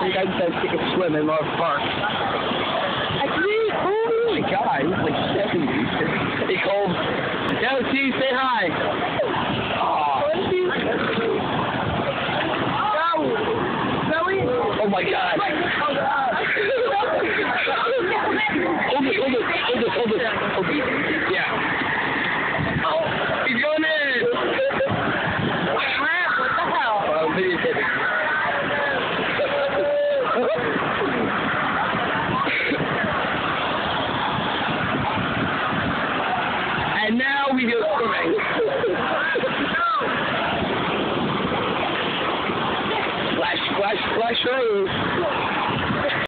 think I'd take a swim in Love Park. I think, oh my god, he's like 70. He called, Yo, T, say hi. Oh. Zoe? Oh my god. hold it, hold it, hold it, hold it. Yeah. video swimming. no! Flash, flash, flash, rain.